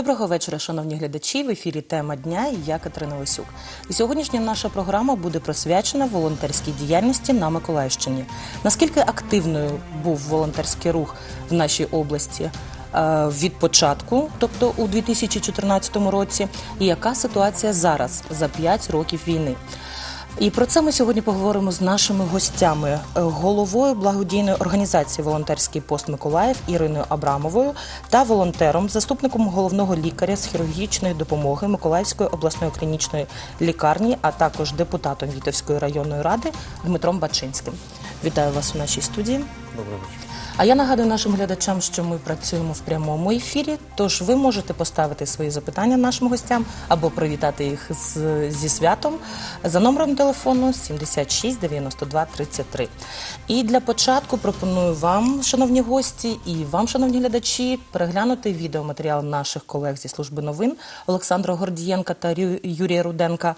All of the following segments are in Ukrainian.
Доброго вечора, шановні глядачі. В ефірі тема дня і я Катерина Лисюк. І сьогоднішня наша програма буде присвячена волонтерській діяльності на Миколаївщині. Наскільки активною був волонтерський рух в нашій області е, від початку, тобто у 2014 році, і яка ситуація зараз за 5 років війни? І про це ми сьогодні поговоримо з нашими гостями, Е, головою благодійної організації Волонтерський пост Миколаїв Іриною Абрамовою та волонтером, заступником головного лікаря з хірургічної допомоги Миколаївської обласної клінічної лікарні, а також депутатом Вітовської районної ради Дмитром Бачинським. Вітаю вас у нашій студії. Доброго вечора. А я нагадую нашим глядачам, що ми працюємо в прямому ефірі. Тож ви можете поставити свої запитання нашим гостям або привітати їх з, зі святом за номером телефону 76 92 33. І для початку пропоную вам, шановні гості, і вам, шановні глядачі, переглянути відеоматеріал наших колег зі служби новин Олександра Гордієнка та Юрія Руденка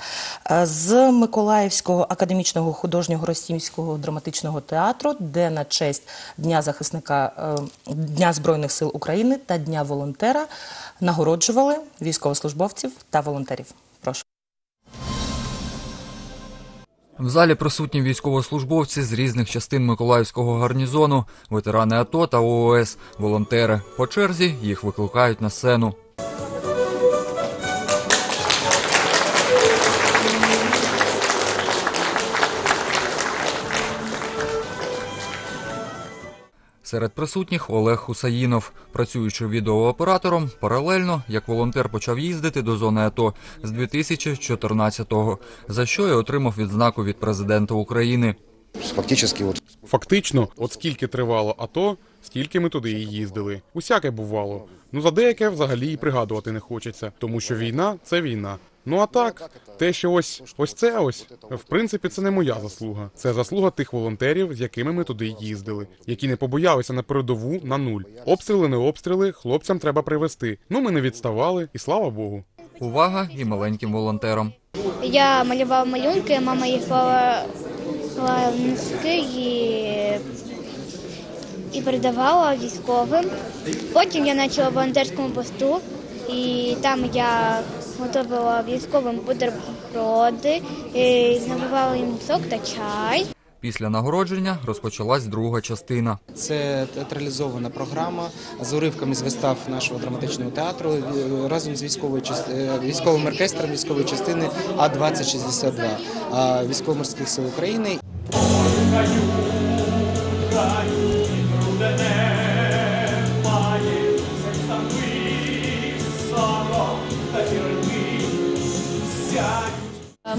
е, з Миколаївського академічного художнього російського драматичного театру, де на честь Дня захисника е, Дня Збройних сил України та Дня волонтера нагороджували військовослужбовців та волонтерів. Прошу. В залі присутні військовослужбовці з різних частин Миколаївського гарнізону, ветерани АТО та ООС, волонтери. По черзі їх викликають на сцену. Серед присутніх Олег Хусаїнов, працюючи відеооператором, паралельно як волонтер почав їздити до зони АТО з 2014-го, за що й отримав відзнаку від президента України. Фактически вот Фактично, от скільки тривало АТО, стільки ми туди і їздили. Усяке бувало. Ну за деяке взагалі і пригадувати не хочеться, тому що війна це війна. Ну а так, те, що ось ось це ось, в принципі, це не моя заслуга. Це заслуга тих волонтерів, з якими ми туди їздили, які не побоялися на передову на нуль. Обстріли, не обстріли, хлопцям треба привезти. Ну ми не відставали, і слава Богу. Увага і маленьким волонтерам. Я малювала малюнки, мама їх клала, клала в носки і, і передавала військовим. Потім я почала в волонтерському посту, і там я готувала військовим бутерброди, і набивала їм сок та чай. Після нагородження розпочалась друга частина. Це театралізована програма з уривками з вистав нашого драматичного театру е, разом з військовою е, військовим оркестром військової частини А 2062 а, військово-морських сил України.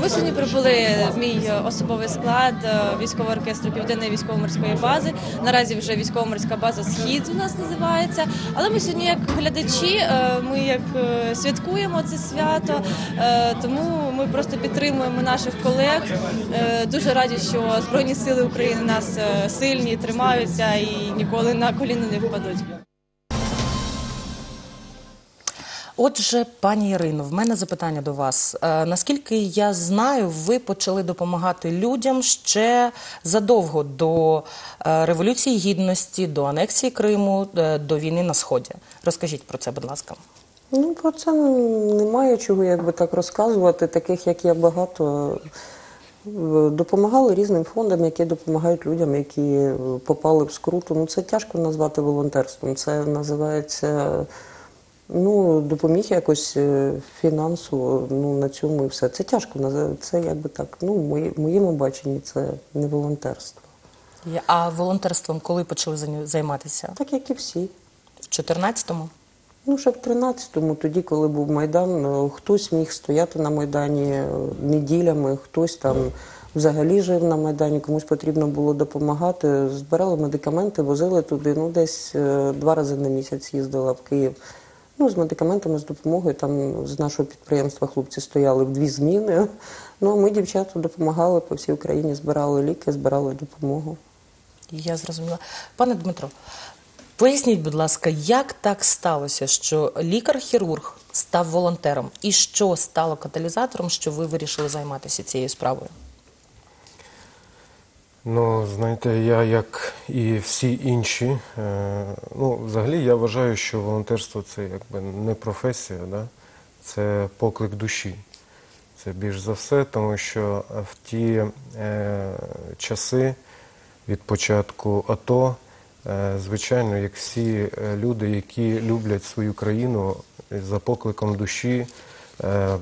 Ми сьогодні прибули в мій особовий склад е, військового оркестру Південної військово-морської бази. Наразі вже військово-морська база Схід у нас називається. Але ми сьогодні, як глядачі, е, ми як е, святкуємо це свято, тому ми просто підтримуємо наших колег. Дуже раді, що Збройні сили України нас сильні, тримаються і ніколи на коліна не впадуть. Отже, пані Ірино, в мене запитання до вас. Е, наскільки я знаю, ви почали допомагати людям ще задовго до е, Революції Гідності, до анексії Криму, е, до війни на Сході. Розкажіть про це, будь ласка. Ну, про це немає чого якби так розказувати. Таких, як я, багато допомагали різним фондам, які допомагають людям, які попали в скруту. Ну, це тяжко назвати волонтерством. Це називається ну, допоміг якось е, фінансово, ну, на цьому і все. Це тяжко. Це якби так. Ну, в моєму баченні це не волонтерство. А волонтерством коли почали займатися? Так як і всі. В 14-му? Ну, ще в 13-му, тоді, коли був Майдан, е, хтось міг стояти на Майдані е, неділями, хтось там взагалі жив на Майдані, комусь потрібно було допомагати. Збирали медикаменти, возили туди, ну, десь два рази на місяць їздила в Київ. Ну, з медикаментами, з допомогою. Там з нашого підприємства хлопці стояли в дві зміни. Ну, а ми, дівчата, допомагали по всій Україні, збирали ліки, збирали допомогу. Я зрозуміла. Пане Дмитро, поясніть, будь ласка, як так сталося, що лікар-хірург став волонтером, і що стало каталізатором, що ви вирішили займатися цією справою? Ну, знаєте, я як і всі інші, е, ну, взагалі я вважаю, що волонтерство це якби не професія, да? це поклик душі. Це більш за все, тому що в ті е, часи від початку АТО, е, звичайно, як всі е, люди, які люблять свою країну е, за покликом душі,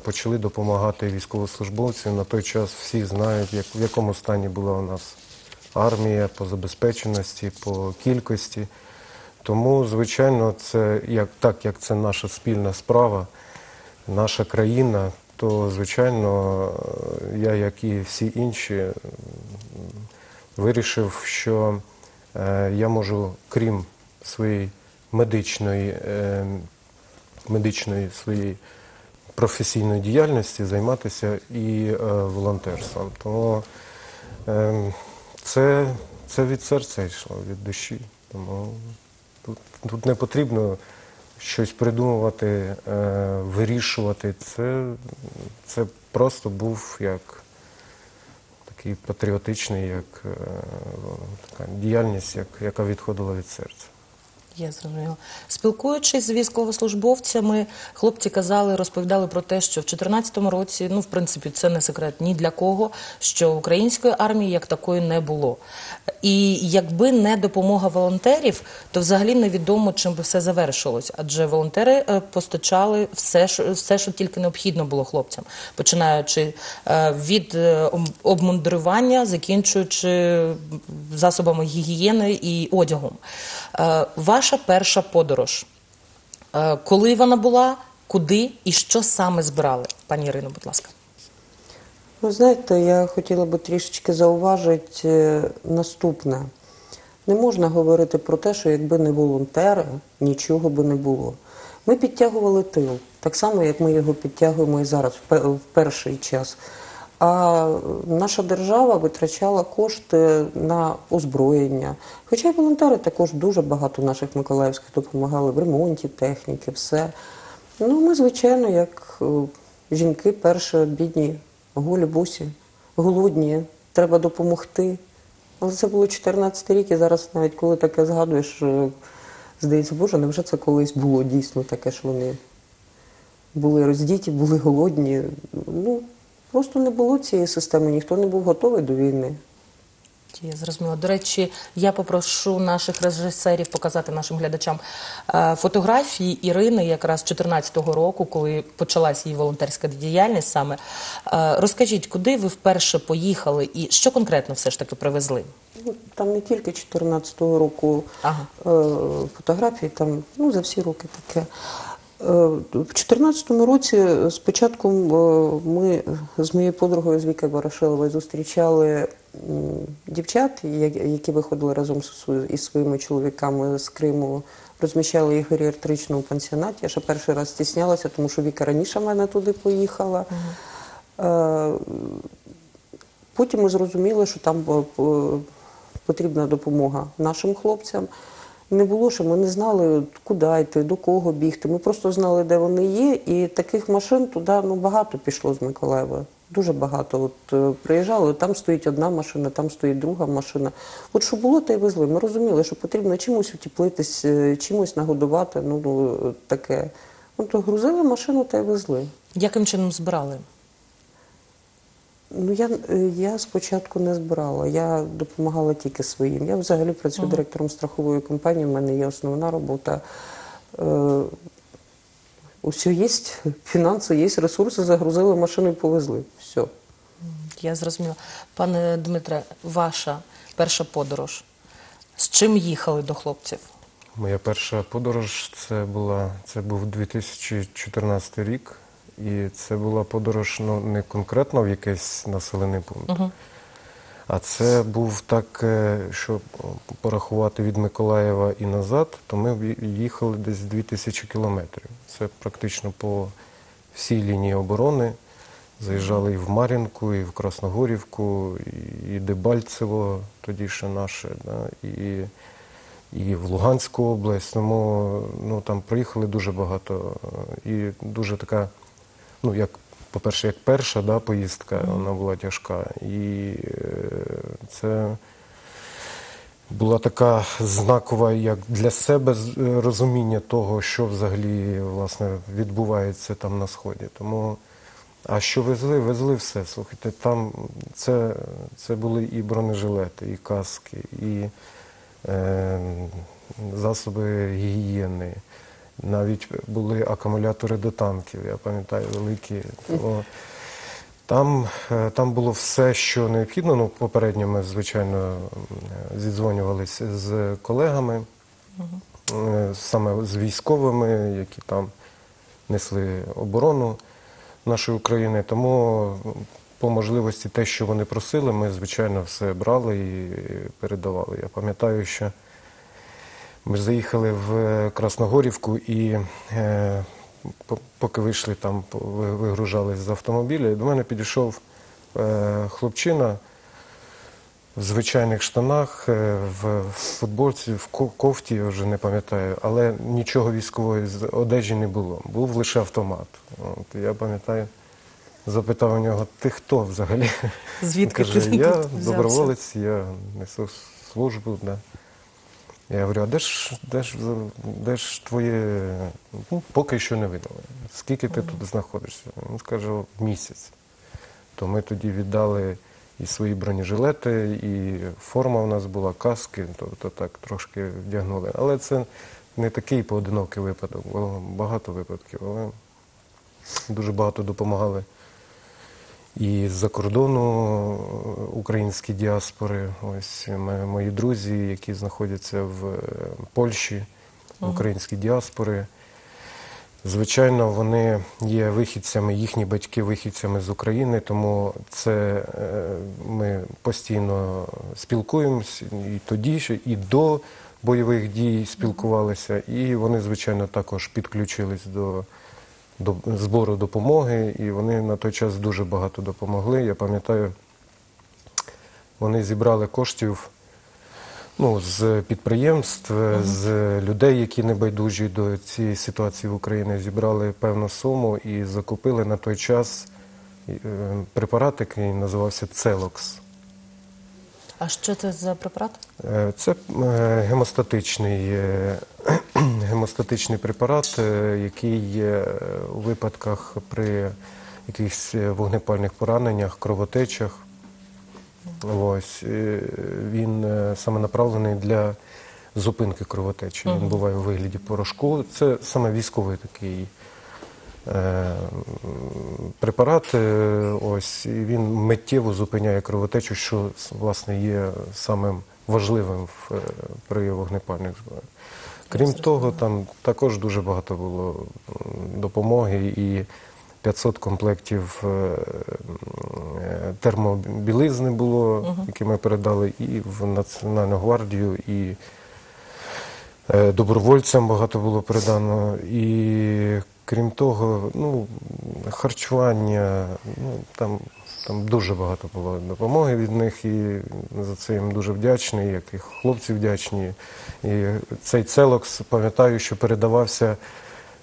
почали допомагати військовослужбовцям. На той час всі знають, як, в якому стані була у нас армія по забезпеченості, по кількості. Тому, звичайно, це як так як це наша спільна справа, наша країна, то звичайно, я, як і всі інші, вирішив, що е, я можу, крім своєї медичної, е, медичної своєї професійної діяльності, займатися і е, волонтерством. Тому е, це, це від серця йшло, від душі. Тому тут, тут не потрібно щось придумувати, е, вирішувати. Це, це просто був як такий патріотичний, як е, така діяльність, як, яка відходила від серця. Я зрозуміла. Спілкуючись з військовослужбовцями, хлопці казали, розповідали про те, що в 2014 році, ну в принципі, це не секрет ні для кого, що української армії як такої не було. І якби не допомога волонтерів, то взагалі невідомо, чим би все завершилось. Адже волонтери е, постачали все, що все, що тільки необхідно було хлопцям, починаючи е, від е, обмундирування, закінчуючи засобами гігієни і одягом. Е, Ваша перша подорож. Е, Коли вона була, куди і що саме збирали? Пані Ірино, будь ласка. Ви знаєте, я хотіла би трішечки зауважити е, наступне. Не можна говорити про те, що якби не волонтери, нічого би не було. Ми підтягували тил, так само, як ми його підтягуємо і зараз, в перший час. А наша держава витрачала кошти на озброєння. Хоча й волонтери також дуже багато наших миколаївських допомагали в ремонті техніки, все. Ну, ми, звичайно, як е, жінки перші, бідні, голі бусі, голодні, треба допомогти. Але це було 14 рік, і зараз навіть коли таке згадуєш, е, здається, Боже, невже це колись було дійсно таке, що вони були роздіті, були голодні. Ну, просто не було цієї системи, ніхто не був готовий до війни. Я зрозуміла. До речі, я попрошу наших режисерів показати нашим глядачам е, фотографії Ірини якраз 2014 року, коли почалась її волонтерська діяльність саме. Е, Розкажіть, куди ви вперше поїхали і що конкретно все ж таки привезли? Ну, Там не тільки 14-го року Ага. е, фотографії, там ну, за всі роки таке. Е, В 14-му році спочатку е, ми з моєю подругою з Вікою Барашиловою зустрічали дівчат, які виходили разом із своїми чоловіками з Криму, розміщали їх в геріатричному пансіонаті. Я ще перший раз стіснялася, тому що Віка раніше в мене туди поїхала. Е, Потім ми зрозуміли, що там е, е, потрібна допомога нашим хлопцям. Не було, що ми не знали, куди йти, до кого бігти. Ми просто знали, де вони є, і таких машин туди ну, багато пішло з Миколаєва. Дуже багато. От е, приїжджали, там стоїть одна машина, там стоїть друга машина. От що було, те й везли. Ми розуміли, що потрібно чимось утеплитись, е, чимось нагодувати. Ну, ну таке. То грузили машину та й везли. Яким чином збирали? Ну, я, е, я спочатку не збирала, я допомагала тільки своїм. Я взагалі працюю директором страхової компанії, в мене є основна робота. Е, Усе є, фінанси є, ресурси, загрузили машину і повезли. Все. Я зрозуміла. Пане Дмитре, ваша перша подорож. З чим їхали до хлопців? Моя перша подорож це була це був 2014 рік, і це була подорож ну, не конкретно в якийсь населений пункт, а це був так, е, що порахувати від Миколаєва і назад, то ми їхали десь 2000 кілометрів. Це практично по всій лінії оборони. Заїжджали і в Мар'їнку, і в Красногорівку, і Дебальцево, тоді ще наше, да, і і в Луганську область. Тому ну, там проїхали дуже багато. е, І дуже така, ну, як, по-перше, як перша да, поїздка, вона була тяжка. І е, це була така знакова, як для себе е, розуміння того, що взагалі власне відбувається там на сході. Тому, а що везли? Везли все. Слухайте, там це, це були і бронежилети, і каски, і е, засоби гігієни. Навіть були акумулятори до танків, я пам'ятаю, великі. Тому там, е, там було все, що необхідно. Ну, попередньо ми, звичайно, зідзвонювалися з колегами, е, саме з військовими, які там несли оборону нашої України. Тому по можливості те, що вони просили, ми, звичайно, все брали і передавали. Я пам'ятаю, що ми заїхали в Красногорівку і е, поки вийшли там, вигружались з автомобіля, до мене підійшов е, хлопчина в звичайних штанах, е, в футболці, в кофті, я вже не пам'ятаю, але нічого військової з одежі не було. Був лише автомат. От, я пам'ятаю, запитав у нього, ти хто взагалі? Звідки Він каже, ти я тут взявся?» доброволець, я несу службу. Да. Я говорю, а де ж, де ж, де ж твоє, ну, поки що не видали. Скільки ти тут знаходишся? Він скаже, місяць. То ми тоді віддали і свої бронежилети, і форма у нас була, каски, тобто так трошки вдягнули. Але це не такий поодинокий випадок, було багато випадків, але дуже багато допомагали і з-за кордону е, українські діаспори. Ось мої друзі, які знаходяться в е, Польщі, українські діаспори. Звичайно, вони є вихідцями, їхні батьки вихідцями з України, тому це е, ми постійно спілкуємось і тоді, і до бойових дій спілкувалися, і вони, звичайно, також підключились до, до збору допомоги, і вони на той час дуже багато допомогли. Я пам'ятаю, вони зібрали коштів ну, з підприємств, з людей, які не байдужі до цієї ситуації в Україні, зібрали певну суму і закупили на той час е, препарат, який називався Целокс. А що це за препарат? Е, Це е, гемостатичний, гемостатичний препарат, е, який є у випадках при якихось е, вогнепальних пораненнях, кровотечах. Ось е, він е, саме направлений для зупинки кровотечі. Він буває у вигляді порошку. Це саме військовий такий е, препарат. е, Ось і він миттєво зупиняє кровотечу, що власне є самим важливим в, е, при вогнепальних зброях. Крім того, там також дуже багато було допомоги і 500 комплектів е, е, термобілизни було, які ми передали і в Національну гвардію, і Добровольцям багато було передано. І крім того, ну, харчування, ну, там, там дуже багато було допомоги від них, і за це їм дуже вдячний, як і хлопці вдячні. І цей целокс, пам'ятаю, що передавався.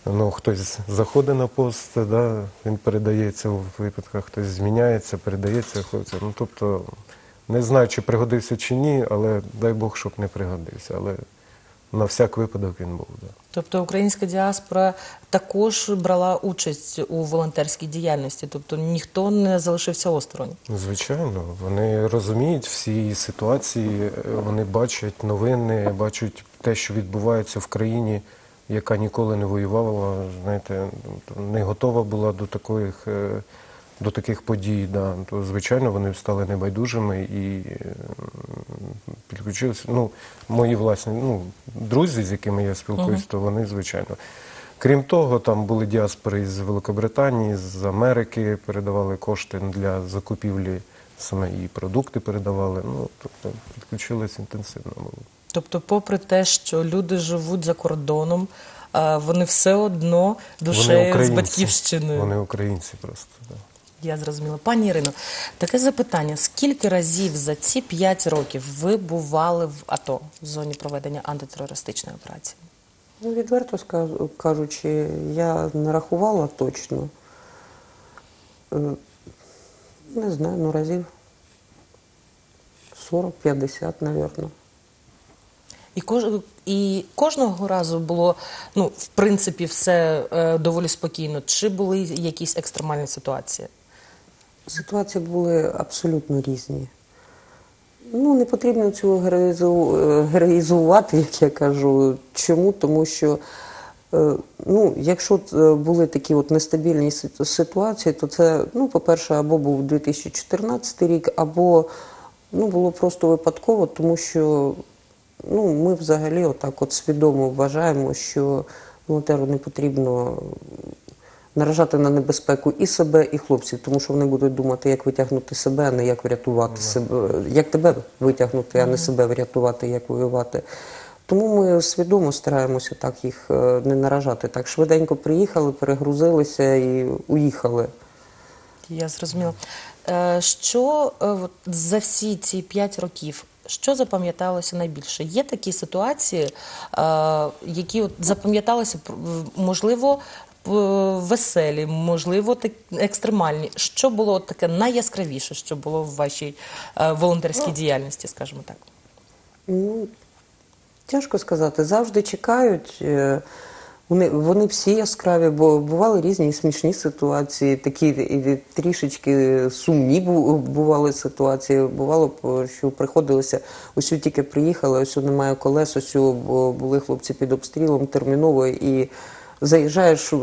Ну, хтось заходить на пост, да, він передається у випадках, хтось зміняється, передається хлопцям. Ну, тобто, не знаю, чи пригодився чи ні, але дай Бог, щоб не пригодився. Але на всяк випадок він був. Да. Тобто українська діаспора також брала участь у волонтерській діяльності, тобто ніхто не залишився осторонь. Звичайно, вони розуміють всі ситуації, вони бачать новини, бачать те, що відбувається в країні, яка ніколи не воювала, знаєте, не готова була до таких, е, до таких подій. Да. То, звичайно, вони стали небайдужими і е, підключилися. Ну, мої власні ну, друзі, з якими я спілкуюся, то вони, звичайно. Крім того, там були діаспори з Великобританії, з Америки, передавали кошти для закупівлі саме і продукти передавали. Ну, тобто підключились інтенсивно. Тобто, попри те, що люди живуть за кордоном, а вони все одно душею з батьківщиною. Вони українці просто. Да. Я зрозуміла. Пані Ірино, таке запитання: скільки разів за ці 5 років ви бували в АТО в зоні проведення антитерористичної операції? Ну, відверто кажучи, я не рахувала точно. Е, Не знаю, ну разів 40-50, мабуть. І, кож... і кожного разу було, ну, в принципі, все е, доволі спокійно. Чи були якісь екстремальні ситуації? Ситуації були абсолютно різні. Ну, не потрібно цього е, героїзувати, як я кажу. Чому? Тому що, е, ну, якщо е, були такі от нестабільні ситуації, то це, ну, по-перше, або був 2014 рік, або ну, було просто випадково, тому що ну, ми взагалі отак от свідомо вважаємо, що волонтеру не потрібно наражати на небезпеку і себе, і хлопців, тому що вони будуть думати, як витягнути себе, а не як врятувати себе, як тебе витягнути, а не себе врятувати, як воювати. Тому ми свідомо стараємося так їх е, не наражати. Так швиденько приїхали, перегрузилися і уїхали. Я зрозуміла. Е, Що е, за всі ці п'ять років, що запам'яталося найбільше? Є такі ситуації, які запам'яталися, можливо, веселі, можливо, так екстремальні. Що було таке найяскравіше, що було в вашій е, волонтерській діяльності, скажімо так? Ну, тяжко сказати. Завжди чекають. е, Вони, вони всі яскраві, бо бували різні смішні ситуації, такі трішечки сумні бували ситуації. Бувало, що приходилося, ось тільки приїхали, ось немає колес, ось були хлопці під обстрілом терміново і. Заїжджаєш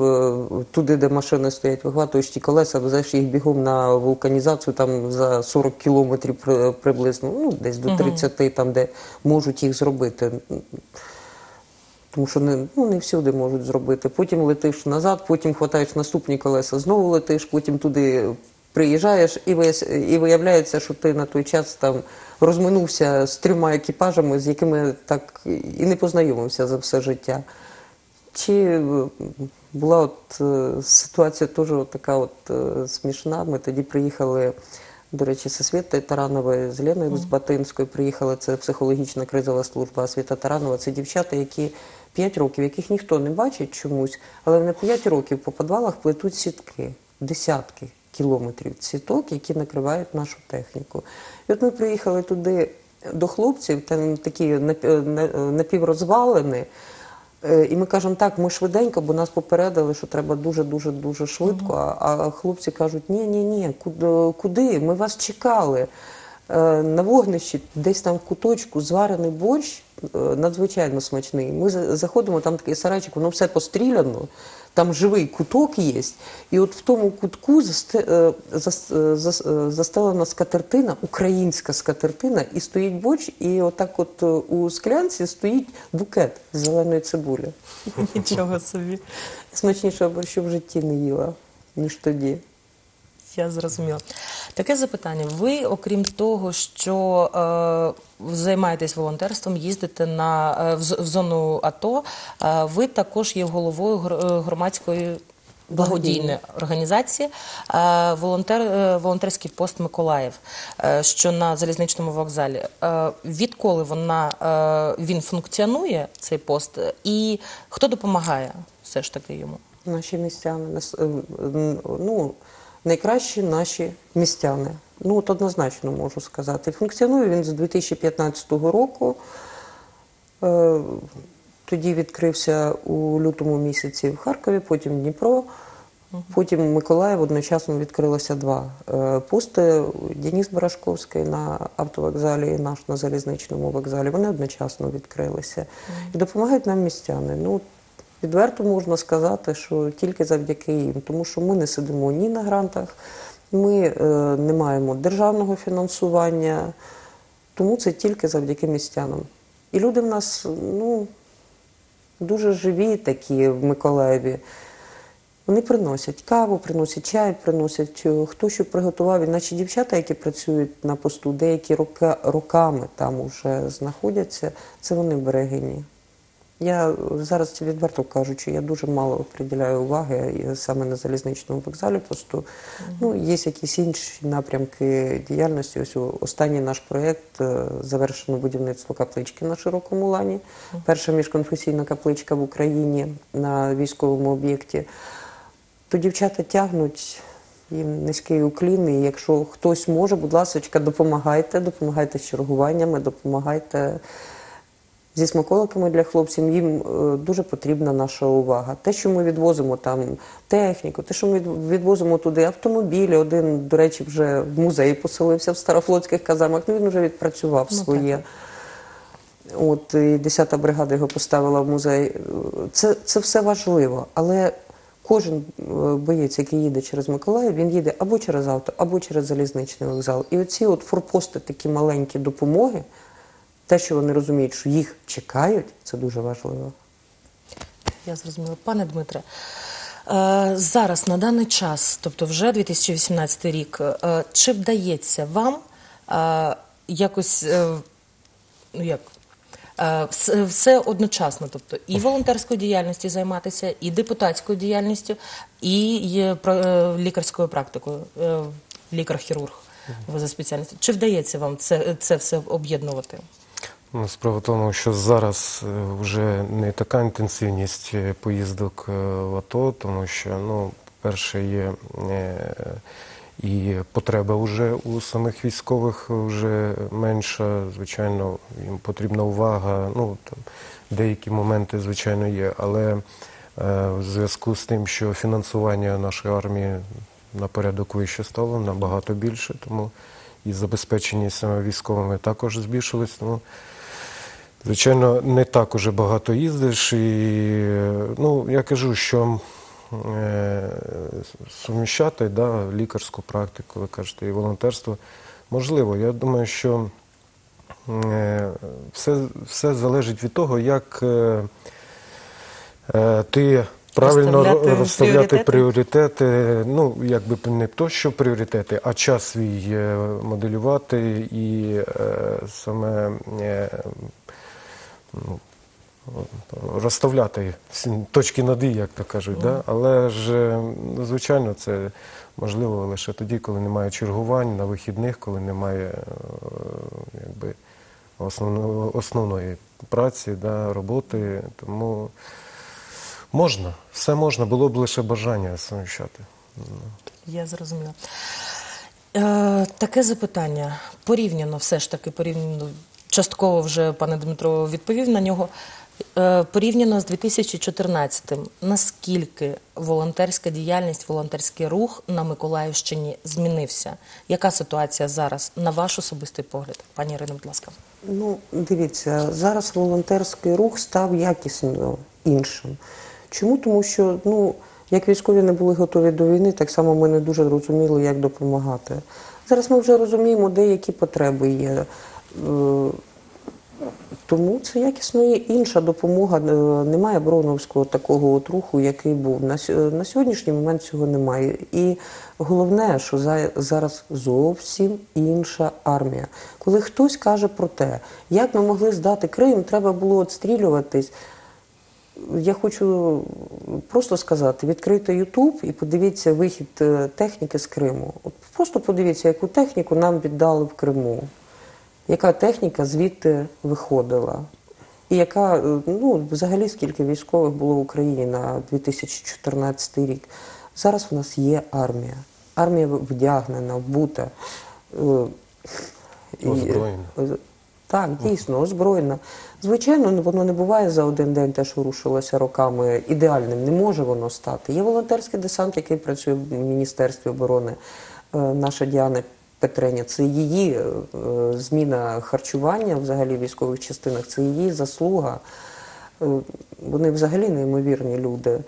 туди, де машини стоять, вихватуєш ті колеса, везеш їх бігом на вулканізацію там за 40 кілометрів приблизно, ну десь до 30, там де можуть їх зробити. Тому що не, ну, не всюди можуть зробити. Потім летиш назад, потім хватаєш наступні колеса, знову летиш, потім туди приїжджаєш і, і виявляється, що ти на той час там розминувся з трьома екіпажами, з якими так і не познайомився за все життя. Чи е, була от е, ситуація теж от така от е, смішна. Ми тоді приїхали, до речі, зі Світою Тарановою, з Леною з Батинською приїхала. Це психологічна кризова служба. А Світа Таранова це дівчата, які 5 років, яких ніхто не бачить чомусь, але вони 5 років по підвалах плетуть сітки, десятки кілометрів сіток, які накривають нашу техніку. І от ми приїхали туди до хлопців, там такі напі- на- напіврозвалини. Е, І ми кажемо, так, ми швиденько, бо нас попередили, що треба дуже-дуже дуже швидко. А, а хлопці кажуть, ні, ні, ні, куди, куди? Ми вас чекали. Е, На вогнищі, десь там в куточку, зварений борщ, е, надзвичайно смачний. Ми заходимо, там такий сарайчик, воно все постріляно, там живий куток є. І от в тому кутку е, е, е, застелена скатертина, українська скатертина, і стоїть борщ, і отак от у склянці стоїть букет зеленої цибулі. Нічого собі. Смачнішого борщу в житті не їла, ніж тоді. Я зрозуміла. Таке запитання. Ви, окрім того, що е, займаєтесь волонтерством, їздите на, е, в, з- в зону АТО, е, ви також є головою гр- е, громадської благодійної організації е, волонтер, е, волонтерський пост Миколаїв, е, що на залізничному вокзалі. Е, відколи вона, е, він функціонує, цей пост, і хто допомагає все ж таки йому? Наші містяни, нас- е, м, ну, найкращі наші містяни. Ну, от однозначно можу сказати. Функціонує він з 2015 року. Е, Тоді відкрився у лютому місяці в Харкові, потім Дніпро, потім Миколаїв. Одночасно відкрилося два е, пости. Деніс Барашковський на автовокзалі і наш на залізничному вокзалі. Вони одночасно відкрилися. І допомагають нам містяни. Ну, Відверто можна сказати, що тільки завдяки їм, тому що ми не сидимо ні на грантах, ми е, не маємо державного фінансування, тому це тільки завдяки містянам. І люди в нас ну, дуже живі такі в Миколаєві. Вони приносять каву, приносять чай, приносять е, хто що приготував. І наші дівчата, які працюють на посту, деякі рока, роками там уже знаходяться, це вони берегині. Я зараз відверто кажучи, я дуже мало приділяю уваги саме на залізничному вокзалі. Просто ну, є якісь інші напрямки діяльності. Ось останній наш проєкт е, завершено будівництво каплички на широкому лані. Перша міжконфесійна капличка в Україні на військовому об'єкті. То дівчата тягнуть їм низький уклін. І якщо хтось може, будь ласка, допомагайте, допомагайте з чергуваннями, допомагайте. Зі смаколиками для хлопців, їм е, дуже потрібна наша увага. Те, що ми відвозимо там техніку, те, що ми відвозимо туди автомобілі. Один, до речі, вже в музеї поселився в Старофлотських казармах. Ну він вже відпрацював Ну, своє. От і 10-та бригада його поставила в музей. Це, це все важливо, але кожен е, боєць, який їде через Миколаїв, він їде або через авто, або через залізничний вокзал. І оці от форпости, такі маленькі допомоги, те, що вони розуміють, що їх чекають, це дуже важливо. Я зрозуміла. Пане Дмитре, е, зараз на даний час, тобто вже 2018 рік, е, чи вдається вам е, якось ну як? Все одночасно, тобто і волонтерською діяльністю займатися, і депутатською діяльністю, і лікарською практикою, лікар-хірург за спеціальністю. Чи вдається вам це, це все об'єднувати? Ну, справа в тому, що зараз е, вже не така інтенсивність е, поїздок е, в АТО, тому що, ну, перше, є і потреба вже у самих військових вже менша. Звичайно, їм потрібна увага. Ну, там, деякі моменти, звичайно, є, але в зв'язку з тим, що фінансування нашої армії на порядок вище стало, набагато більше, тому і забезпеченість саме військовими також збільшилось. Тому Звичайно, не так уже багато їздиш, і ну я кажу, що е, суміщати да, лікарську практику, ви кажете, і волонтерство можливо. Я думаю, що е, все, все залежить від того, як е, е, ти правильно Розставляти розставляти пріоритети? пріоритети. Ну, якби не то, що пріоритети, а час свій е, моделювати і е, саме. е, ну, розставляти точки над «і», як то кажуть. Да? Але ж, ну, звичайно, це можливо лише тоді, коли немає чергувань на вихідних, коли немає е, якби, основно, основної праці, да, роботи. Тому можна, все можна, було б лише бажання суміщати. Я зрозуміла. Е, таке запитання порівняно, все ж таки, порівняно, частково вже пане Дмитро відповів на нього. Е, порівняно з 2014-м, наскільки волонтерська діяльність, волонтерський рух на Миколаївщині змінився? Яка ситуація зараз, на ваш особистий погляд? Пані Ірино, будь ласка. Ну, дивіться, зараз волонтерський рух став якісно іншим. Чому? Тому що, ну, як військові не були готові до війни, так само ми не дуже розуміли, як допомагати. Зараз ми вже розуміємо, де які потреби є. Е, Тому це якісно є інша допомога. Е, Немає броновського такого от руху, який був. На, сьогоднішній момент цього немає. І головне, що за, зараз зовсім інша армія. Коли хтось каже про те, як ми могли здати Крим, треба було відстрілюватись. Я хочу просто сказати: відкрийте Ютуб і подивіться вихід е, техніки з Криму. От просто подивіться, яку техніку нам віддали в Криму, яка техніка звідти виходила. І яка, е, ну, взагалі, скільки військових було в Україні на 2014 рік. Зараз в нас є армія. Армія вдягнена, вбута. е, Озброєна. Так, дійсно, озброєна. Звичайно, ну, воно не буває за один день те, що рушилося роками. Ідеальним не може воно стати. Є волонтерський десант, який працює в Міністерстві оборони. Е, Наша Діана Петреня, це її е, зміна харчування взагалі в військових частинах, це її заслуга. Е, Вони взагалі неймовірні люди.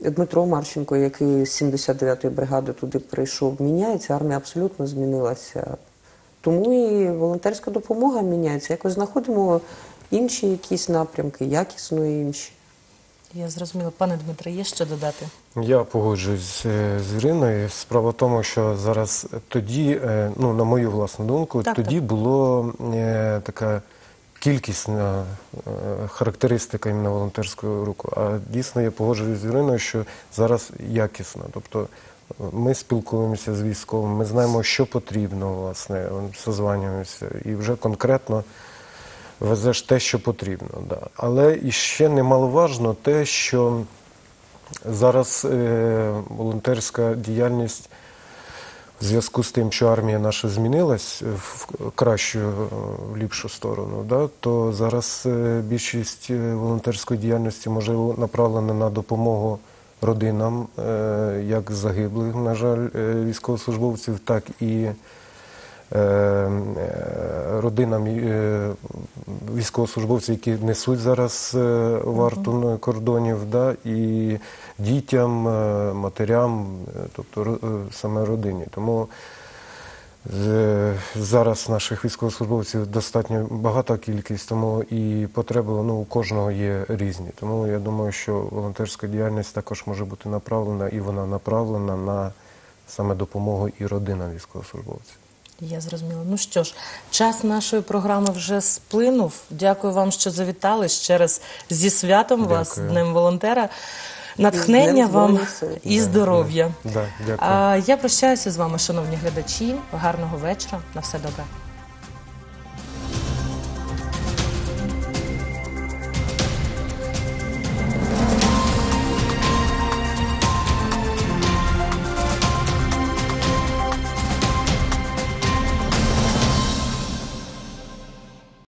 Дмитро Марченко, який з 79-ї бригади туди прийшов, міняється, армія абсолютно змінилася. Тому і волонтерська допомога міняється. Якось знаходимо інші якісь напрямки, якісно інші. Я зрозуміла. Пане Дмитре, є що додати? Я погоджуюсь е, з Іриною. Справа в тому, що зараз тоді, е, ну на мою власну думку, Так, тоді було е, така кількісна е, характеристика іменно волонтерського руху. А дійсно я погоджуюсь з Іриною, що зараз якісно. Тобто ми спілкуємося з військовими, ми знаємо, що потрібно, власне, созванюємося і вже конкретно везеш те, що потрібно. Да. Але і ще немаловажно те, що зараз е, волонтерська діяльність В зв'язку з тим, що армія наша змінилась в кращу, е, в ліпшу сторону, да, то зараз е, більшість е, волонтерської діяльності може направлена на допомогу родинам е, як загиблих, на жаль, е, військовослужбовців, так і е, е, родинам е, військовослужбовців, які несуть зараз е, варту на кордонів, да, і дітям, е, матерям, е, тобто е, саме родині. Тому Зараз наших військовослужбовців достатньо багата кількість, тому і потреби ну, у кожного є різні. Тому я думаю, що волонтерська діяльність також може бути направлена, і вона направлена на саме допомогу і родинам військовослужбовців. Я зрозуміла. Ну що ж, час нашої програми вже сплинув. Дякую вам, що завітали ще раз зі святом вас, Днем волонтера. Натхнення Днем вам і Да, здоров'я. Да, дякую. А я прощаюся з вами, шановні глядачі. Гарного вечора. На все добре.